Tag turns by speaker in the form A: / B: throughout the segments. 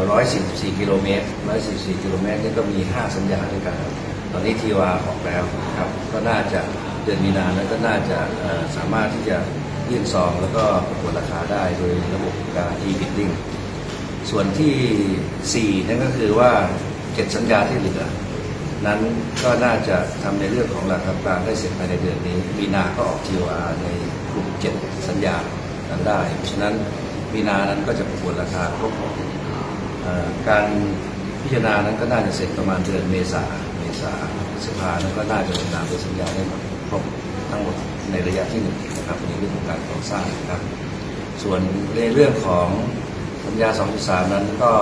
A: 144 กิโลเมตร 144 กิโลเมตรนี่ก็มี 5 สัญญาด้วยกัน ตอนนี้ทีวาออกแล้วครับ ก็น่าจะเดือนมีนาแล้วก็น่าจะสามารถที่จะยื่นซองแล้วก็ประกวดราคาได้โดยระบบการ e-bidding ส่วนที่ 4 นั่นก็คือว่า 7 สัญญาที่เหลือ นั้นก็น่าจะทำในเรื่องของหลักกลางได้เสร็จภายในเดือนนี้ มีนาก็ออก TOR ในกลุ่ม 7 สัญญานั้นได้ เพราะฉะนั้นมีนานั้นก็จะประกวดราคาครบเอ่อ การพิจารณานั้นก็น่าจะเสร็จประมาณเดือนเมษาเมษาพฤษภานั้นก็น่าจะลงนามเป็นสัญญาได้หมดครบทั้งหมดในระยะที่หนึ่งนะครับในเรื่องของการก่อสร้างนะครับ ส่วนในเรื่องของสัญญา 2.3 นั้นก็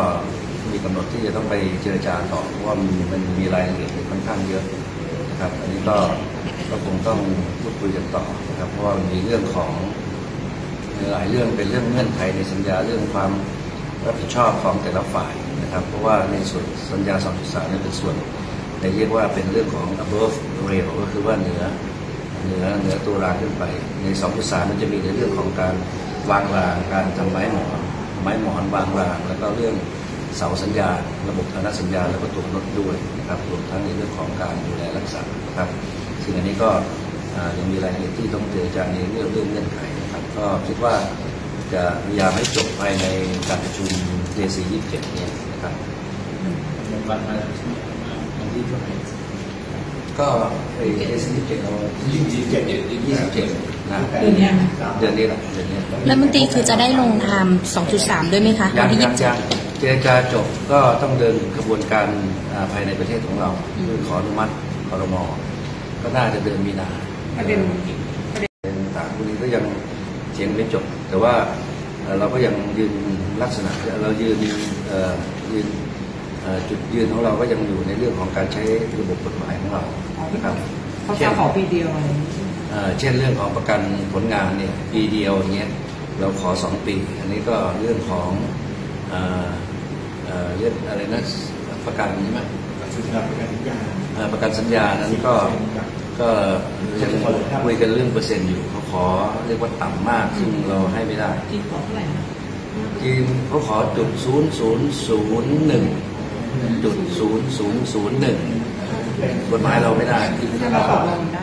A: มีกำหนดที่จะต้องไปเจรจาต่อเพราะว่ามันมันมีรายละเอียดค่อนข้างเยอะนะครับ อันนี้ก็ก็คงต้องพูดคุยกันต่อนะครับ เพราะว่ามีเรื่องของหลายเรื่องเป็นเรื่องเงื่อนไขในสัญญาเรื่องความ รับผิดชอบของแต่ละฝ่ายนะครับ เพราะว่าในส่วนสัญญา 2.3นั้นเป็นส่วนในเรียกว่าเป็นเรื่องของ above rail ก็คือว่าเหนือเหนือเหนือตัวรางขึ้นไป ใน 2.3 มันจะมีในเรื่องของการวางรางการทำไม้หมอนไม้หมอนวางราง แล้วก็เรื่องเสาสัญญา ระบบฐานะสัญญา แล้วก็ตัวรถด้วยนะครับรวมทั้งในเรื่องของการดูแลรักษานะครับซึ่งอันนี้ก็ยังมีรายละเอียดที่ต้องเจรจาในเรื่องเรื่องเงื่อนไขนะครับ ก็คิดว่า จะพยายามให้จบภายในการประชุม J4 27นี้นะครับ
B: วันมาวันที่เท่าไหร่
A: ก็ไอ้ J4 27เรา
B: ยี่สิบเจ็ดเดือนที่ยี่สิบเจ็ด
A: 27นะ
C: เดือนเนี้ย
A: เดือนนี้แหละเดือนนี้
D: รัฐมนตรีคือจะได้ลงทำ2.3 ด้วยไหมคะ
A: ยั
D: วัน
A: ง
D: ที่
A: ยังยังเจรจาจบก็ต้องเดินกระบวนการอ่าภายในประเทศของเราคือขออนุมัติคอรมอก็น่าจะเดินมีนา
C: ประเด็น
A: ประเด็นต่างๆพวกนี้ก็ยังเถียงไม่จบ แต่ว่าเอ่อเราก็ยังยืนลักษณะเรายืนเอ่อยืนเอ่อจุดยืนของเราก็ยังอยู่ในเรื่องของการใช้ระบบกฎหมายของเรานะครับ
C: เขาจะขอปีเดียวอะไรอย่างเงี้ย
A: เอ่อเช่นเรื่องของประกันผลงานเนี่ยปีเดียวอย่างเงี้ยเราขอสองปี อันนี้ก็เรื่องของเอ่อเอ่อเรื่องอะไรนะประกันใช่ไหม
B: สุดท้ายประกันทุกอย่าง
A: เอ่อประกันสัญญานั้นก็ ก็ยังคุยกันเรื่องเปอร์เซ็นต์อยู่เขาขอเรียกว่าต่ำมากซึ่งเราให้ไม่ได้
C: ที่ขอเท่าไหร่นะ
A: จีนเขาขอจุดศูนย์ศูนย์ศูนย์หนึ่งจุดศูนย์ศูนย์ศูนย์หนึ่งกฎหมายเราไม่ได้
C: ถ้าเราตกลงได้